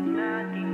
Nothing.